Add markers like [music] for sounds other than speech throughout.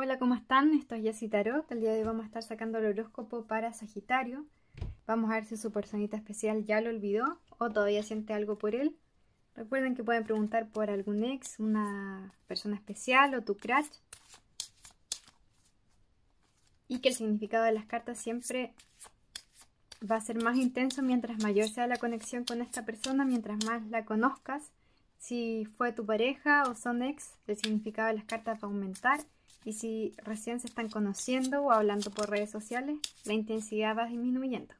Hola, ¿cómo están? Esto es Jessy Tarot. El día de hoy vamos a estar sacando el horóscopo para Sagitario. Vamos a ver si su personita especial ya lo olvidó o todavía siente algo por él. Recuerden que pueden preguntar por algún ex, una persona especial o tu crush. Y que el significado de las cartas siempre va a ser más intenso mientras mayor sea la conexión con esta persona, mientras más la conozcas. Si fue tu pareja o son ex, el significado de las cartas va a aumentar. Y si recién se están conociendo o hablando por redes sociales, la intensidad va disminuyendo.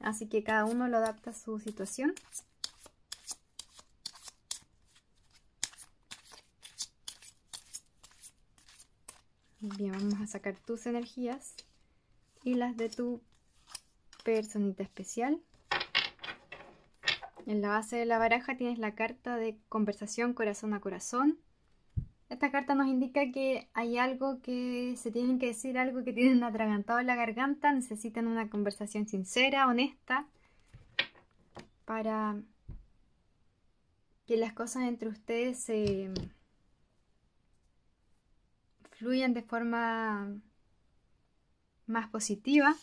Así que cada uno lo adapta a su situación. Bien, vamos a sacar tus energías y las de tu personita especial. En la base de la baraja tienes la carta de conversación corazón a corazón. Esta carta nos indica que hay algo que se tienen que decir, algo que tienen [laughs] atragantado en la garganta, necesitan una conversación sincera, honesta, para que las cosas entre ustedes se fluyan de forma más positiva.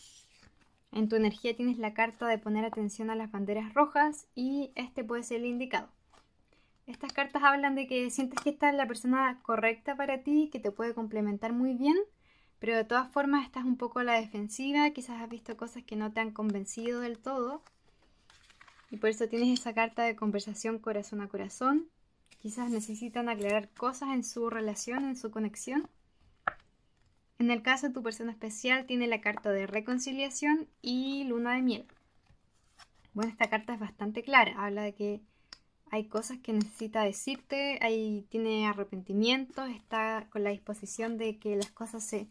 En tu energía tienes la carta de poner atención a las banderas rojas y este puede ser el indicado. Estas cartas hablan de que sientes que esta es la persona correcta para ti, que te puede complementar muy bien, pero de todas formas estás un poco a la defensiva, quizás has visto cosas que no te han convencido del todo. Y por eso tienes esa carta de conversación corazón a corazón. Quizás necesitan aclarar cosas en su relación, en su conexión. En el caso de tu persona especial tiene la carta de reconciliación y luna de miel. Bueno, esta carta es bastante clara. Habla de que hay cosas que necesita decirte, ahí tiene arrepentimientos, está con la disposición de que las cosas se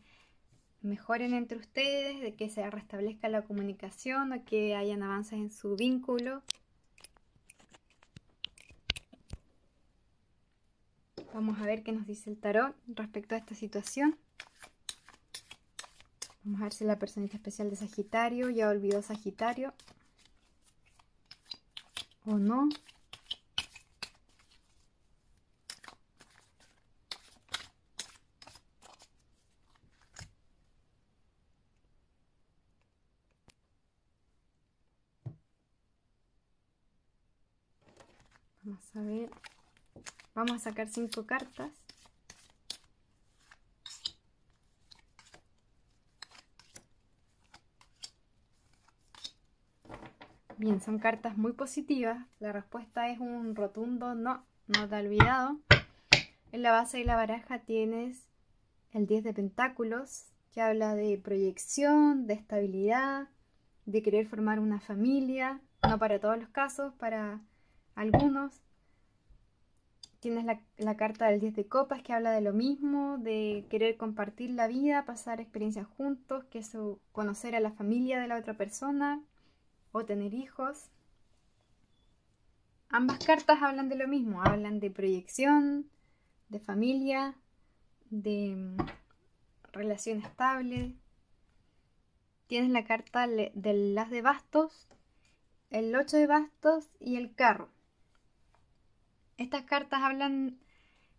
mejoren entre ustedes, de que se restablezca la comunicación, de que hayan avances en su vínculo. Vamos a ver qué nos dice el tarot respecto a esta situación. Vamos a ver si la personita especial de Sagitario ya olvidó Sagitario o no. Vamos a ver. Vamos a sacar cinco cartas. Bien, son cartas muy positivas. La respuesta es un rotundo no, no te ha olvidado. En la base de la baraja tienes el 10 de pentáculos, que habla de proyección, de estabilidad, de querer formar una familia, no para todos los casos, para algunos. Tienes la, carta del 10 de copas que habla de lo mismo, de querer compartir la vida, pasar experiencias juntos, que conocer a la familia de la otra persona o tener hijos. Ambas cartas hablan de lo mismo, hablan de proyección, de familia, de mm, relación estable. Tienes la carta del las de bastos, el 8 de bastos y el carro. Estas cartas hablan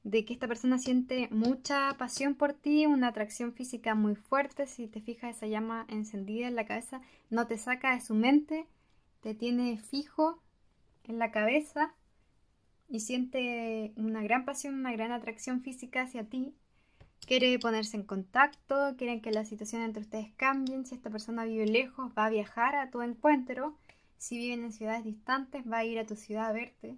de que esta persona siente mucha pasión por ti, una atracción física muy fuerte, si te fijas esa llama encendida en la cabeza, no te saca de su mente, te tiene fijo en la cabeza y siente una gran pasión, una gran atracción física hacia ti. Quiere ponerse en contacto, quieren que la situación entre ustedes cambien. Si esta persona vive lejos, va a viajar a tu encuentro. Si viven en ciudades distantes, va a ir a tu ciudad a verte.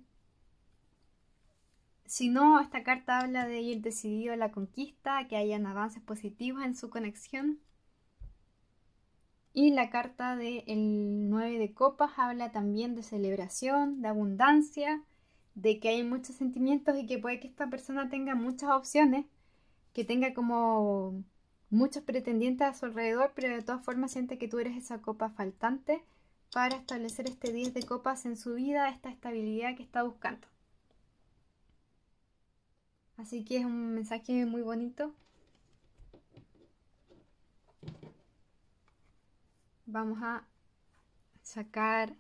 Si no, esta carta habla de ir decidido a la conquista, que hayan avances positivos en su conexión. Y la carta del 9 de copas habla también de celebración, de abundancia, de que hay muchos sentimientos y que puede que esta persona tenga muchas opciones, que tenga como muchos pretendientes a su alrededor, pero de todas formas siente que tú eres esa copa faltante para establecer este 10 de copas en su vida, esta estabilidad que está buscando. Así que es un mensaje muy bonito. Vamos a sacar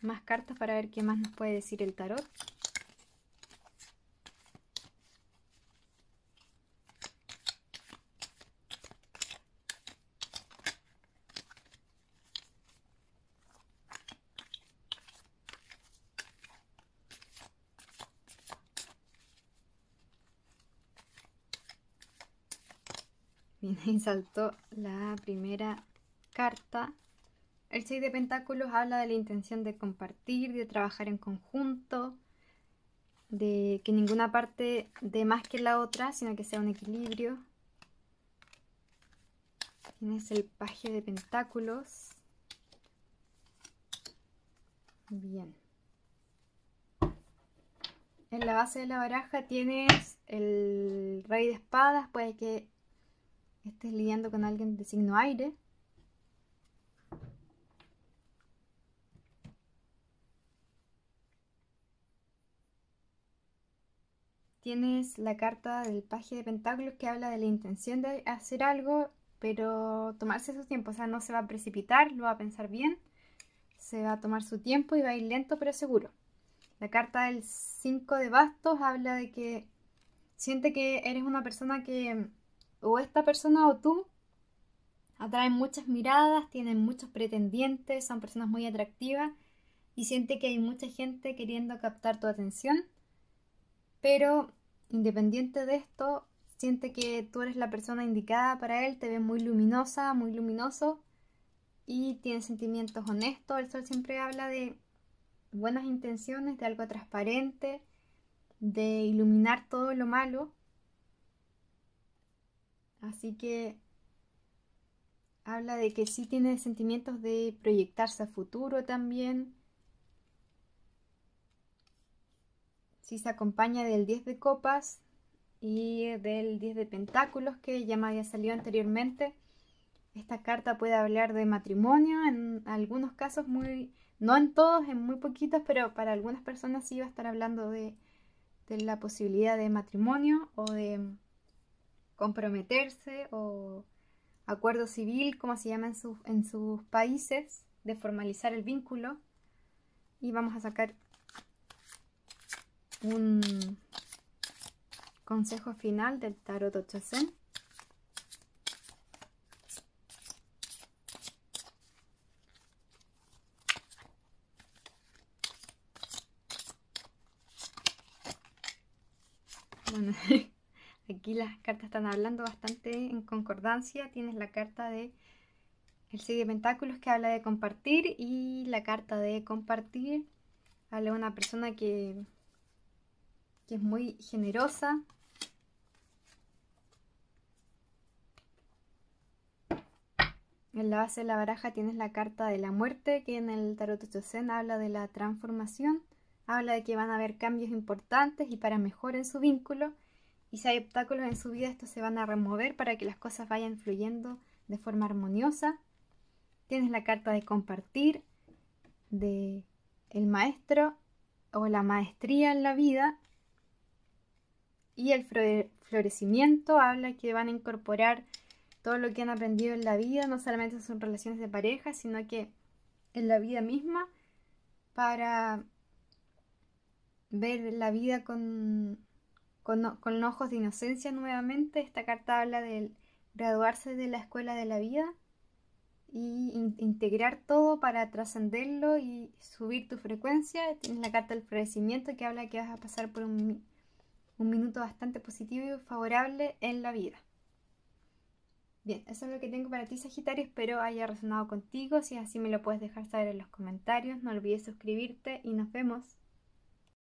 más cartas para ver qué más nos puede decir el tarot. [laughs] Bien, ahí saltó la primera carta. El 6 de Pentáculos habla de la intención de compartir, de trabajar en conjunto, de que ninguna parte dé más que la otra, sino que sea un equilibrio. Tienes el paje de pentáculos. Bien. En la base de la baraja tienes el rey de espadas. Puede que estés lidiando con alguien de signo aire. Tienes la carta del paje de pentáculos que habla de la intención de hacer algo, pero tomarse su tiempo. O sea, no se va a precipitar, lo va a pensar bien. Se va a tomar su tiempo y va a ir lento pero seguro. La carta del 5 de bastos habla de que siente que eres una persona que, o esta persona o tú, atraen muchas miradas, tienen muchos pretendientes, son personas muy atractivas y siente que hay mucha gente queriendo captar tu atención, pero independiente de esto, siente que tú eres la persona indicada para él, te ve muy luminosa, muy luminoso y tiene sentimientos honestos. El sol siempre habla de buenas intenciones, de algo transparente, de iluminar todo lo malo. Así que habla de que sí tiene sentimientos de proyectarse a futuro también. Sí se acompaña del 10 de copas y del 10 de pentáculos que ya me había salido anteriormente. Esta carta puede hablar de matrimonio, en algunos casos muy no en todos, en muy poquitos, pero para algunas personas sí va a estar hablando de, la posibilidad de matrimonio o de comprometerse o acuerdo civil, como se llama en, en sus países, de formalizar el vínculo. Y vamos a sacar un consejo final del tarot 8 las cartas están hablando bastante en concordancia. Tienes la carta de el 6 de Pentáculos que habla de compartir y la carta de compartir habla de una persona que, que es muy generosa. En la base de la baraja tienes la carta de la muerte que en el tarot Chosen habla de la transformación habla de que van a haber cambios importantes y para mejor en su vínculo. Y si hay obstáculos en su vida, estos se van a remover para que las cosas vayan fluyendo de forma armoniosa. Tienes la carta de compartir, de el maestro o la maestría en la vida. Y el florecimiento habla que van a incorporar todo lo que han aprendido en la vida, no solamente en sus relaciones de pareja, sino que en la vida misma, para ver la vida con, con, ojos de inocencia nuevamente. Esta carta habla de graduarse de la escuela de la vida y integrar todo para trascenderlo y subir tu frecuencia. Tienes la carta del florecimiento que habla que vas a pasar por un, un minuto bastante positivo y favorable en la vida. Bien, eso es lo que tengo para ti, Sagitario. Espero haya resonado contigo. Si es así, me lo puedes dejar saber en los comentarios. No olvides suscribirte y nos vemos.